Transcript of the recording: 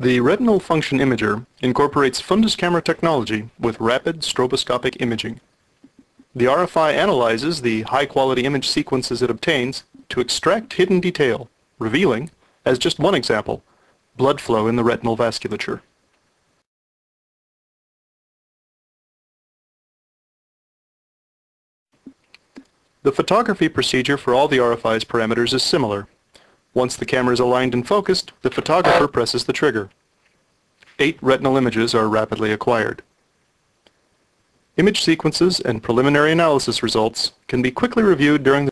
The retinal function imager incorporates fundus camera technology with rapid stroboscopic imaging. The RFI analyzes the high-quality image sequences it obtains to extract hidden detail, revealing, as just one example, blood flow in the retinal vasculature. The photography procedure for all the RFI's parameters is similar. Once the camera is aligned and focused, the photographer presses the trigger. Eight retinal images are rapidly acquired. Image sequences and preliminary analysis results can be quickly reviewed during the